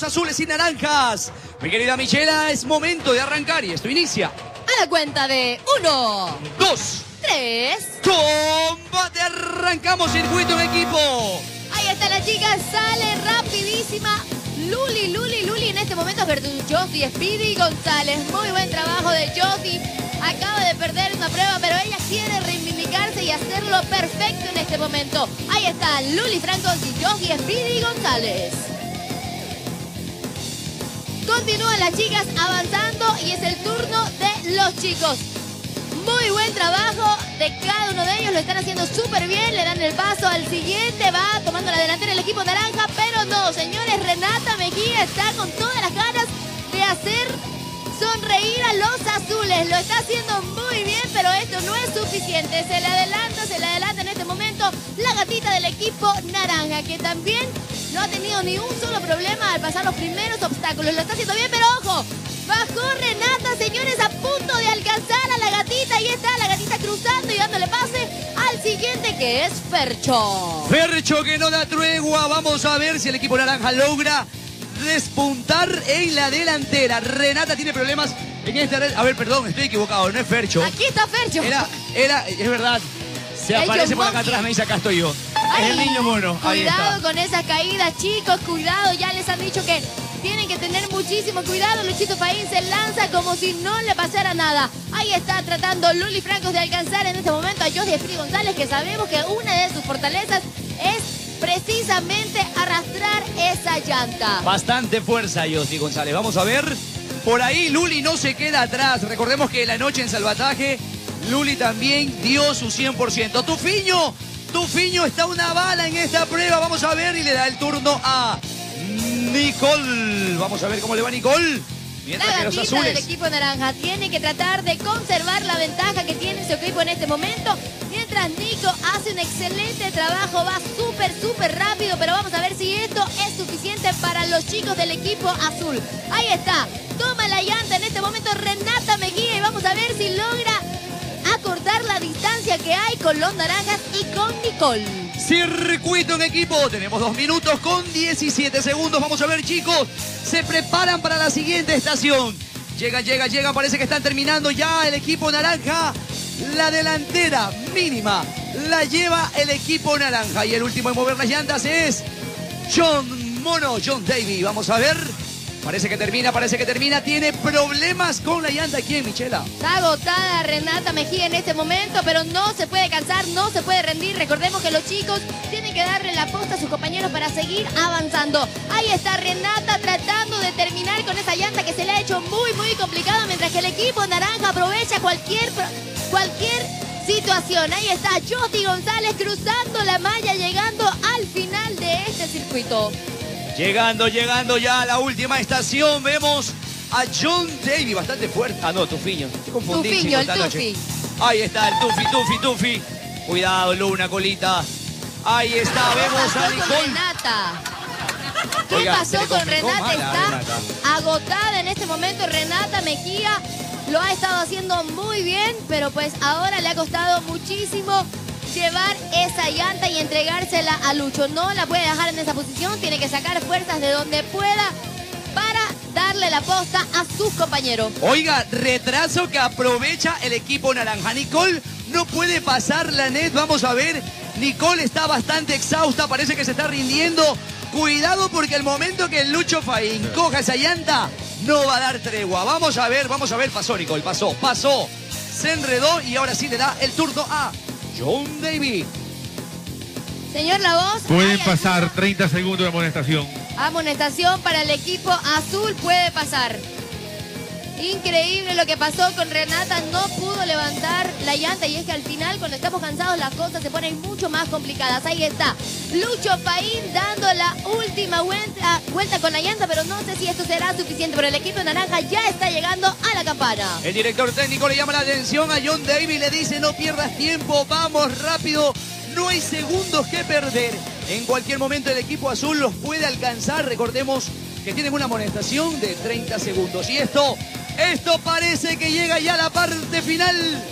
azules y naranjas. Mi querida Michela, es momento de arrancar y esto inicia. A la cuenta de uno, dos, tres. Combate, arrancamos circuito en equipo. Ahí está la chica, sale rapidísima. Luli, Luli, Luli en este momento versus Josie Speedy González. Muy buen trabajo de Josie. Acaba de perder una prueba, pero ella quiere reivindicarse y hacerlo perfecto en este momento. Ahí está Luli Francos y Josie Speedy González. Continúan las chicas avanzando y es el turno de los chicos. Muy buen trabajo de cada uno de ellos, lo están haciendo súper bien, le dan el paso al siguiente, va tomando la delantera el equipo naranja, pero no, señores, Renata Mejía está con todas las ganas de hacer sonreír a los azules, lo está haciendo muy bien, pero esto no es suficiente, se le adelanta, se le adelanta en este momento la gatita del equipo naranja, que también no ha tenido ni un solo problema al pasar los primeros obstáculos, lo está haciendo bien, pero ojo, bajó Renata, señores, a punto de alcanzar a la gatita, ahí está la gatita cruzando y dándole pase al siguiente que es Fercho. Fercho que no da tregua, vamos a ver si el equipo naranja logra despuntar en la delantera. Renata tiene problemas en esta red. A ver, perdón, estoy equivocado, no es Fercho. Aquí está Fercho. Era, era, es verdad. Se aparece por acá atrás, me dice acá estoy yo. Ay, es el niño mono. Ahí Cuidado está. con esas caídas, chicos, cuidado. Ya les han dicho que tienen que tener muchísimo cuidado. Luchito Paín se lanza como si no le pasara nada. Ahí está tratando Luli Francos de alcanzar en este momento a José Esprit González, que sabemos que una de sus fortalezas es precisamente arrastrar esa llanta. Bastante fuerza, Yossi González. Vamos a ver. Por ahí Luli no se queda atrás. Recordemos que la noche en salvataje, Luli también dio su 100%. Tufiño, Tufiño está una bala en esta prueba. Vamos a ver y le da el turno a Nicole. Vamos a ver cómo le va Nicole. Mientras La que los gatita del azules. equipo naranja tiene que tratar de conservar la ventaja que tiene su equipo en este momento. Mientras Nico hace un excelente trabajo, va súper, súper rápido, pero vamos a ver si esto es suficiente para los chicos del equipo azul. Ahí está, toma la llanta en este momento Renata Mejía y vamos a ver si logra la distancia que hay con los naranjas y con Nicole. Circuito en equipo. Tenemos dos minutos con 17 segundos. Vamos a ver, chicos. Se preparan para la siguiente estación. Llega, llega, llega. Parece que están terminando ya el equipo naranja. La delantera mínima la lleva el equipo naranja. Y el último en mover las llantas es John Mono, John Davy. Vamos a ver. Parece que termina, parece que termina. Tiene problemas con la llanta. ¿Quién, Michela? Está agotada Renata Mejía en este momento, pero no se puede cansar, no se puede rendir. Recordemos que los chicos tienen que darle la posta a sus compañeros para seguir avanzando. Ahí está Renata tratando de terminar con esa llanta que se le ha hecho muy, muy complicada, mientras que el equipo naranja aprovecha cualquier, cualquier situación. Ahí está Joti González cruzando la malla, llegando al final de este circuito. Llegando, llegando ya a la última estación, vemos a John Davy, bastante fuerte. Ah, no, Tufiño. Estoy confundidísimo Tufiño, el. Tufi. Ahí está el Tufi, Tufi, Tufi. Cuidado, Luna, colita. Ahí está, ¿Qué vemos a Nicole. Renata? ¿Qué Oiga, pasó con Renata? Está Renata. agotada en este momento. Renata Mejía lo ha estado haciendo muy bien, pero pues ahora le ha costado muchísimo llevar esa llanta y entregársela a Lucho. No la puede dejar en esa posición, tiene que sacar fuerzas de donde pueda para darle la posta a sus compañeros. Oiga, retraso que aprovecha el equipo naranja. Nicole no puede pasar la net. Vamos a ver. Nicole está bastante exhausta. Parece que se está rindiendo. Cuidado porque el momento que el Lucho Faín coja esa llanta, no va a dar tregua. Vamos a ver, vamos a ver. Pasó Nicole, pasó, pasó. Se enredó y ahora sí le da el turno a John Davy. Señor La Voz. Pueden ¿hay pasar alguna 30 segundos de amonestación. Amonestación para el equipo azul puede pasar. Increíble lo que pasó con Renata, no pudo levantar la llanta y es que al final cuando estamos cansados las cosas se ponen mucho más complicadas. Ahí está, Lucho Paín dando la última vuelta, vuelta con la llanta, pero no sé si esto será suficiente, pero el equipo naranja ya está llegando a la campana. El director técnico le llama la atención a John Davy, le dice no pierdas tiempo, vamos rápido, no hay segundos que perder. En cualquier momento el equipo azul los puede alcanzar, recordemos que tienen una amonestación de 30 segundos. Y esto, esto parece que llega ya a la parte final.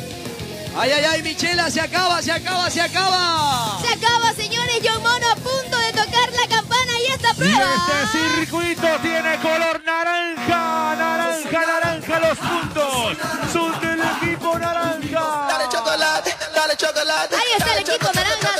Ay, ay, ay, Michela, se acaba, se acaba, se acaba. Se acaba, señores. John Mono a punto de tocar la campana y esta prueba. Este circuito tiene color naranja, naranja, naranja los puntos. Son del equipo naranja. Dale chocolate, dale chocolate. Ahí está el equipo naranja.